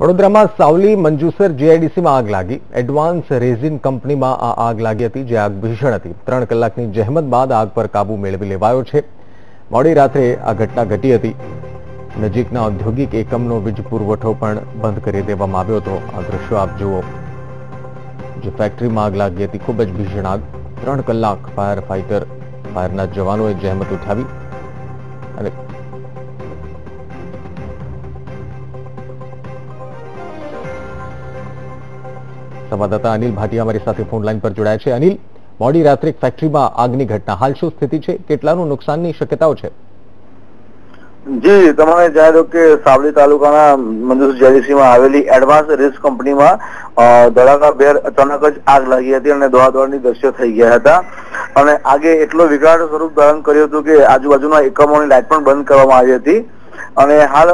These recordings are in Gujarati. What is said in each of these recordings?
વડોદરામાં સાવલી મંજુસર જીઆઈડીસીમાં આગ લાગી. એડવાન્સ રેઝિન કંપનીમાં આ આગ લાગી હતી, જે આગ ભીષણ હતી. ત્રણ કલાકની જહેમત બાદ આગ પર કાબુ મેળવી લેવાયો છે. મોડી રાત્રે આ ઘટના ઘટી હતી. નજીકના ઔદ્યોગિક એકમનો વીજ પુરવઠો પણ બંધ કરી દેવામાં આવ્યો હતો. આ દ્રશ્યો આપ જુઓ. જે ફેક્ટરીમાં આગ લાગી હતી, ખૂબ જ ભીષણ આગ. ત્રણ કલાક ફાયર ફાઇટર ફાયરના જવાનોએ જહેમત ઉઠાવી. અને સંવાદદાતા અનિલ ભાટિયા અમારી સાથે ફોન પર જોડાયા છે. અનિલ, મોડી રાત્રે ફેક્ટરીમાં આગની ઘટના. હાલ શું સ્થિતિ છે? કેટલાનું નુકસાનની શક્યતાઓ છે? જી, તમારે દો કે સાવલી તાલુકાના મંદુર જેડીસીમાં આવેલી એડવાન્સ રિસ્ક કંપનીમાં ધડાકા ધડાકાભેર અચાનક જ આગ લાગી હતી અને દોડાદોડની દ્રશ્યો થઈ ગયા હતા. અને આગે એટલો વિકરાળ સ્વરૂપ ધારણ કર્યું હતું કે આજુબાજુના એકમોની લાઇટ પણ બંધ કરવામાં આવી હતી. અને હાલ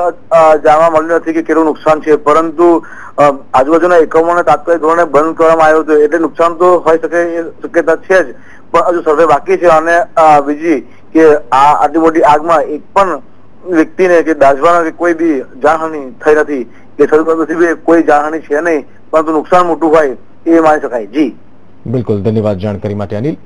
જાણવા મળ્યું નથી કે કેટલું નુકસાન છે, પરંતુ આજુબાજુના એકમોને તાત્કાલિક ધોરણે બંધ કરવામાં આવ્યું હતું. એટલે નુકસાન તો હોઈ શકે એ શક્યતા છે જ. પણ હજુ સર્વે બાકી છે અને બીજી કે આ આટલી મોટી આગમાં એક પણ વ્યક્તિને કે દાઝવાનો કે કોઈ બી જાણહાની થઈ નથી, કે સદુપયોગથી કોઈ જાણહાની છે નહીં, પરંતુ નુકસાન મોટું હોય એ માની શકાય. જી. બિલકુલ. ધન્યવાદ જાણકારી માટે અનિલ.